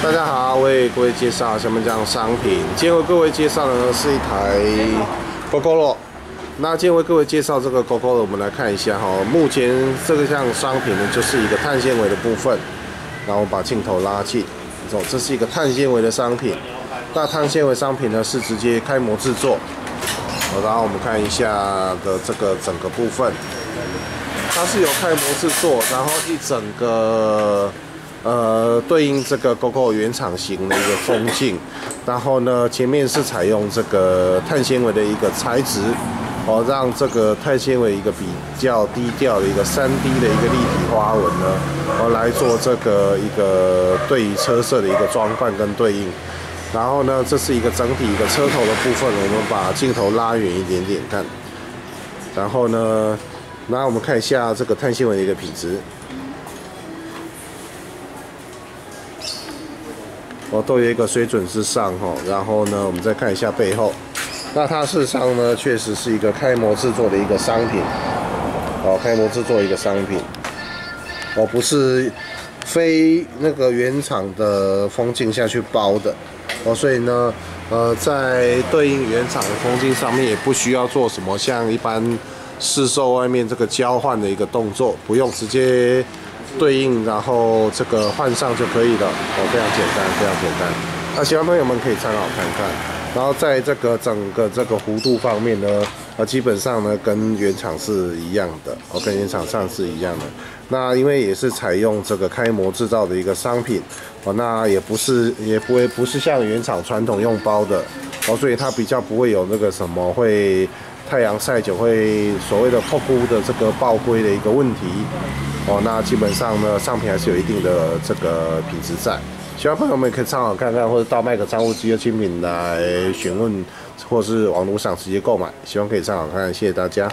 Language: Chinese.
大家好，为各位介绍下面这样商品。今天为各位介绍的呢是一台 GoGo 那今天为各位介绍这个 GoGo 我们来看一下哈。目前这个项商品呢就是一个碳纤维的部分。然后把镜头拉近，走，这是一个碳纤维的商品。那碳纤维商品呢是直接开模制作。好然后我们看一下的这个整个部分，它是有开模制作，然后一整个。呃，对应这个 GoGo 原厂型的一个风镜，然后呢，前面是采用这个碳纤维的一个材质，哦，让这个碳纤维一个比较低调的一个三 D 的一个立体花纹呢，哦，来做这个一个对于车色的一个装扮跟对应。然后呢，这是一个整体一个车头的部分，我们把镜头拉远一点点看。然后呢，那我们看一下这个碳纤维的一个品质。哦，都有一个水准之上哈，然后呢，我们再看一下背后，那它事实上呢，确实是一个开模制作的一个商品，哦，开模制作一个商品，哦，不是非那个原厂的风镜下去包的，哦，所以呢，呃，在对应原厂的风镜上面也不需要做什么像一般市售外面这个交换的一个动作，不用直接。对应，然后这个换上就可以了，哦，非常简单，非常简单。那喜欢朋友们可以参考看看。然后在这个整个这个弧度方面呢，呃，基本上呢跟原厂是一样的，哦，跟原厂上是一样的。那因为也是采用这个开模制造的一个商品，哦，那也不是也不会不是像原厂传统用包的，哦，所以它比较不会有那个什么会太阳晒久会所谓的破菇的这个爆灰的一个问题。哦，那基本上呢，商品还是有一定的这个品质在。喜欢朋友们可以参考看看，或者到麦克商务机的精品来询问，或是网络上直接购买。希望可以参考看看，谢谢大家。